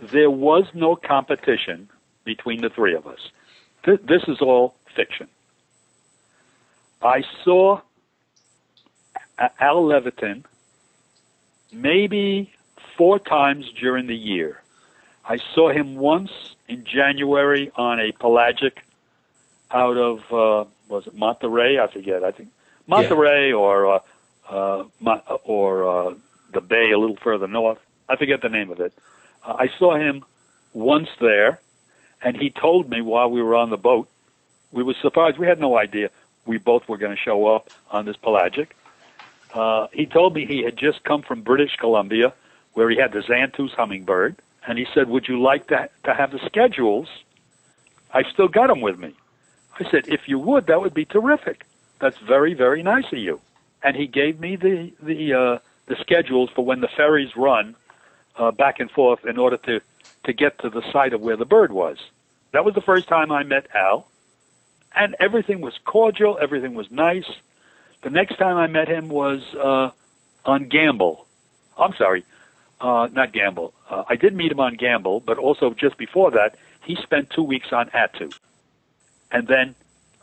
there was no competition between the three of us. Th- this is all fiction. I saw Al Levantin maybe four times during the year. I saw him once in January on a pelagic out of uh, was it Monterey? I forget. I think Monterey yeah. or uh, uh, or uh, the bay a little further north. I forget the name of it. Uh, I saw him once there, and he told me while we were on the boat. We were surprised. We had no idea we both were going to show up on this pelagic. Uh, he told me he had just come from British Columbia, where he had the Xantus hummingbird, and he said, "Would you like to to have the schedules? I've still got them with me." I said, "If you would, that would be terrific. That's very, very nice of you." And he gave me the the uh, the schedules for when the ferries run uh, back and forth in order to to get to the site of where the bird was. That was the first time I met Al, and everything was cordial. Everything was nice. The next time I met him was uh, on Gambell. I'm sorry, uh, not Gambell. Uh, I did meet him on Gambell, but also just before that, he spent two weeks on Attu. And then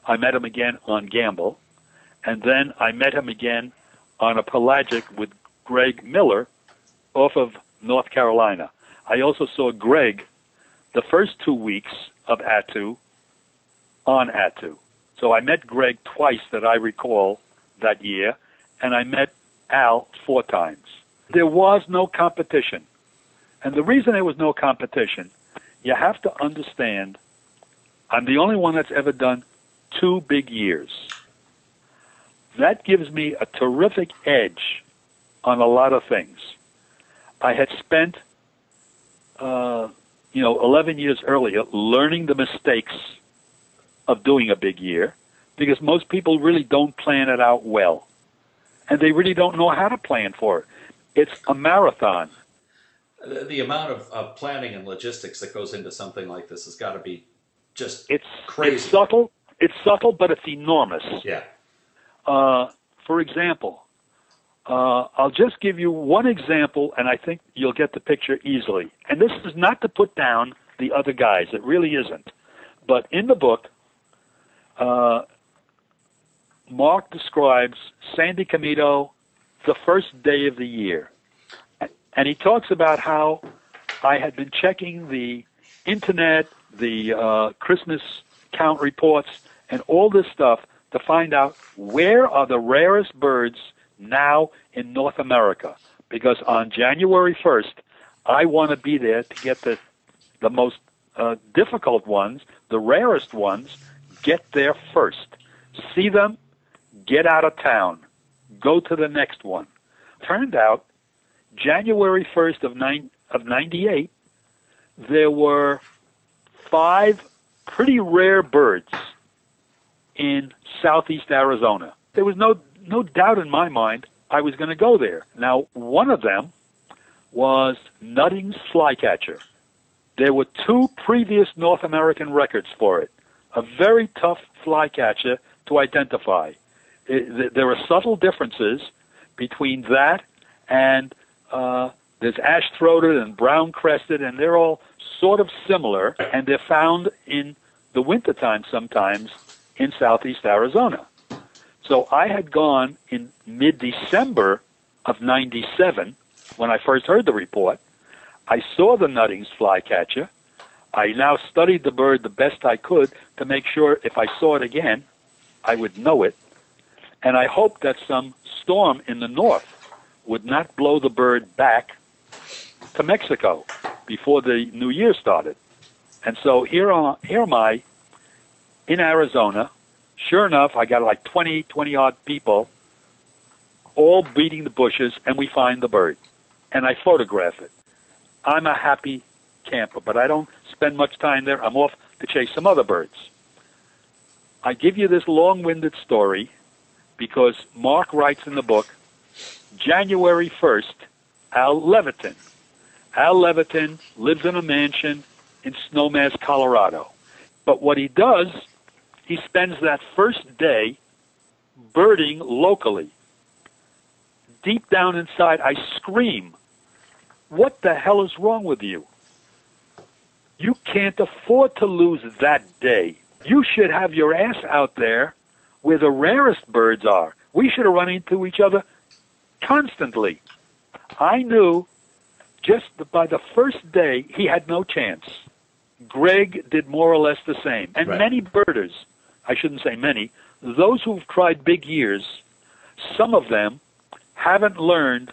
I met him again on Gambell. And then I met him again on a pelagic with Greg Miller off of North Carolina. I also saw Greg the first two weeks of Attu on Attu. So I met Greg twice that I recall that year, and I met Al four times. There was no competition. And the reason there was no competition, you have to understand I'm the only one that's ever done two big years. That gives me a terrific edge on a lot of things. I had spent, uh, you know, 11 years earlier learning the mistakes of doing a big year because most people really don't plan it out well. And they really don't know how to plan for it. It's a marathon. The, the amount of, of planning and logistics that goes into something like this has got to be just it's crazy. It's subtle. It's subtle, but it's enormous. Yeah. Uh, for example, uh, I'll just give you one example, and I think you'll get the picture easily. And this is not to put down the other guys; it really isn't. But in the book, uh, Mark describes Sandy Komito the first day of the year. And he talks about how I had been checking the internet, the uh, Christmas count reports, and all this stuff to find out where are the rarest birds now in North America. Because on January 1st, I want to be there to get the, the most uh, difficult ones, the rarest ones, get there first. See them, get out of town, go to the next one. Turned out, January 1st of, nine, of 98, there were five pretty rare birds in southeast Arizona. There was no, no doubt in my mind I was going to go there. Now, one of them was Nutting's flycatcher. There were two previous North American records for it. A very tough flycatcher to identify. It, there are subtle differences between that and uh, there's ash throated and brown crested, and they're all sort of similar, and they're found in the wintertime sometimes in southeast Arizona. So I had gone in mid December of 97 when I first heard the report. I saw the Nuttings flycatcher. I now studied the bird the best I could to make sure if I saw it again, I would know it and I hoped that some storm in the north would not blow the bird back to Mexico before the new year started. And so here, are, here am I in Arizona. Sure enough, I got like 20, 20 odd people all beating the bushes, and we find the bird. And I photograph it. I'm a happy camper, but I don't spend much time there. I'm off to chase some other birds. I give you this long winded story because Mark writes in the book, January 1st, Al Levantin. Al Levantin lives in a mansion in Snowmass, Colorado. But what he does, he spends that first day birding locally. Deep down inside, I scream, What the hell is wrong with you? You can't afford to lose that day. You should have your ass out there where the rarest birds are. We should have run into each other constantly. I knew just by the first day he had no chance. Greg did more or less the same. And Right. many birders, I shouldn't say many, those who've tried big years, some of them haven't learned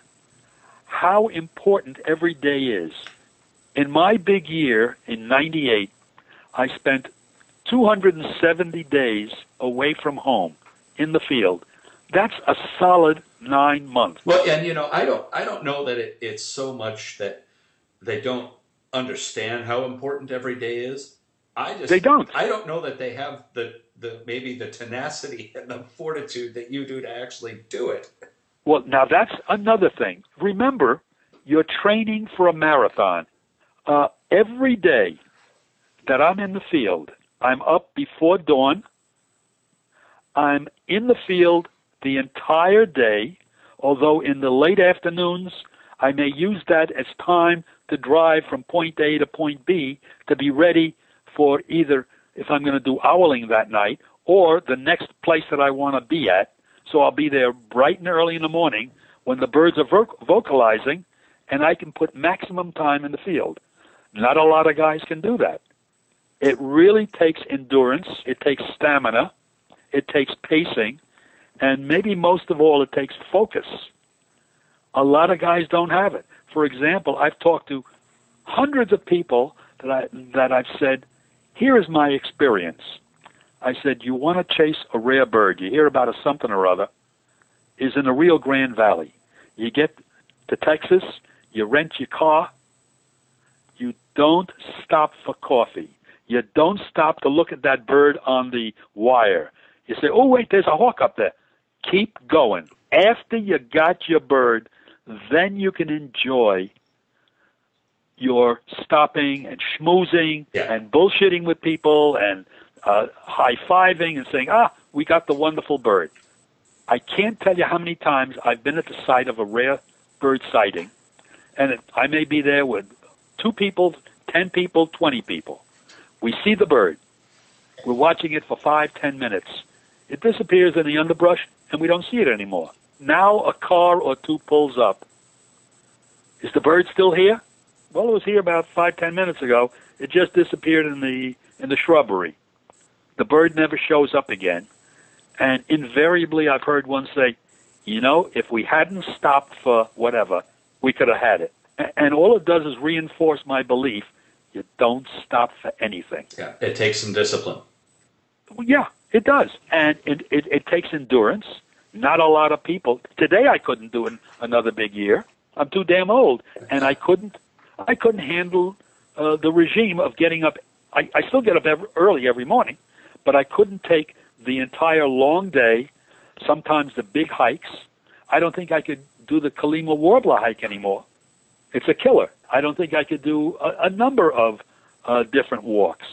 how important every day is. In my big year in 98, I spent 270 days away from home in the field. That's a solid nine months. Well, and you know, I don't, I don't know that it, it's so much that they don't understand how important every day is. I just, They don't. I don't know that they have the, the maybe the tenacity and the fortitude that you do to actually do it. Well, now that's another thing. Remember, you're training for a marathon. Uh, every day that I'm in the field, I'm up before dawn. I'm in the field the entire day, although in the late afternoons, I may use that as time to drive from point A to point B to be ready for either if I'm going to do owling that night or the next place that I want to be at. So I'll be there bright and early in the morning when the birds are voc- vocalizing, and I can put maximum time in the field. Not a lot of guys can do that. It really takes endurance, it takes stamina, it takes pacing, and maybe most of all, it takes focus. A lot of guys don't have it. For example, I've talked to hundreds of people that I that I've said, "Here is my experience." I said, "You want to chase a rare bird? You hear about a something or other? Is in the Rio Grande Valley. You get to Texas, you rent your car. You don't stop for coffee. You don't stop to look at that bird on the wire. You say, "Oh wait, there's a hawk up there." Keep going. After you got your bird, then you can enjoy your stopping and schmoozing Yeah. and bullshitting with people and uh, high fiving and saying, ah, we got the wonderful bird. I can't tell you how many times I've been at the site of a rare bird sighting, and it, I may be there with two people, ten people, twenty people. We see the bird. We're watching it for five, ten minutes. It disappears in the underbrush, and we don't see it anymore. Now a car or two pulls up. Is the bird still here? Well, it was here about five, ten minutes ago. It just disappeared in the in the shrubbery. The bird never shows up again. And invariably, I've heard one say, "You know, if we hadn't stopped for whatever, we could have had it." And all it does is reinforce my belief: you don't stop for anything. Yeah, it takes some discipline. Well, yeah, it does, and it, it it takes endurance. Not a lot of people today. I couldn't do an, another big year. I'm too damn old, and I couldn't. I couldn't handle uh, the regime of getting up. I, I still get up every, early every morning, but I couldn't take the entire long day. Sometimes the big hikes. I don't think I could do the Colima Warbler hike anymore. It's a killer. I don't think I could do a, a number of uh, different walks.